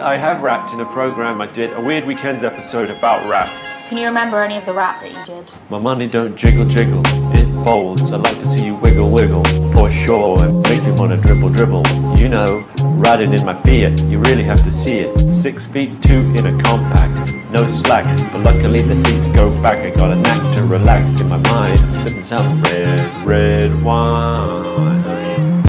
I have rapped in a program I did, a Weird Weekends episode about rap. Can you remember any of the rap that you did? My money don't jiggle jiggle, it folds. I'd like to see you wiggle wiggle, for sure. It makes me wanna dribble dribble. You know, riding in my Fiat, you really have to see it. Six feet two in a compact, no slack. But luckily the seats go back. I got a knack to relax in my mind. I'm sipping some red, red wine.